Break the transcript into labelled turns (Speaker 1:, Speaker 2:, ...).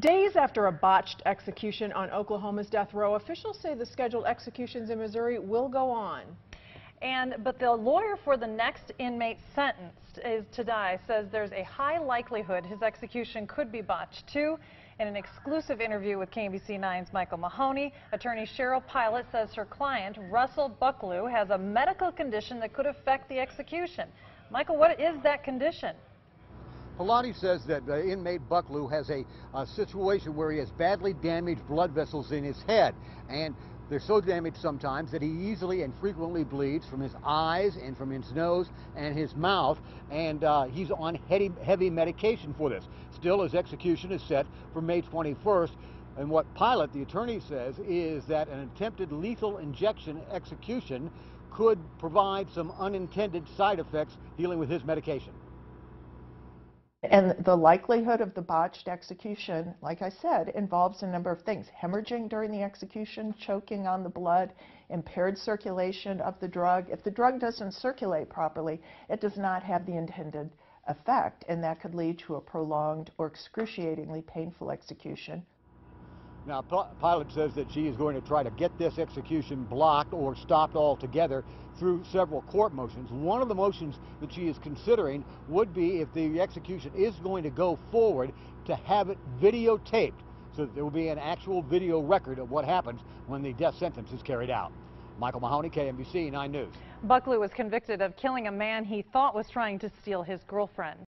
Speaker 1: Days after a botched execution on Oklahoma's death row, officials say the scheduled executions in Missouri will go on.
Speaker 2: And but the lawyer for the next inmate sentenced is to die says there's a high likelihood his execution could be botched too. In an exclusive interview with KMBC9's Michael Mahoney, attorney Cheryl Pilate says her client, Russell Bucklew, has a medical condition that could affect the execution. Michael, what is that condition?
Speaker 3: Pilate says that inmate Bucklew has a, a, situation where he has badly damaged blood vessels in his head. And they're so damaged sometimes that he easily and frequently bleeds from his eyes and from his nose and his mouth. And uh, he's on heavy, heavy medication for this. Still, his execution is set for May 21st. And what Pilate, the attorney, says is that an attempted lethal injection execution could provide some unintended side effects dealing with his medication.
Speaker 4: And the likelihood of the botched execution, like I said, involves a number of things. Hemorrhaging during the execution, choking on the blood, impaired circulation of the drug. If the drug doesn't circulate properly, it does not have the intended effect, and that could lead to a prolonged or excruciatingly painful execution.
Speaker 3: Now, Pilate says that she is going to try to get this execution blocked or stopped altogether through several court motions. One of the motions that she is considering would be if the execution is going to go forward to have it videotaped so that there will be an actual video record of what happens when the death sentence is carried out. Michael Mahoney, KMBC 9 News.
Speaker 2: Bucklew was convicted of killing a man he thought was trying to steal his girlfriend.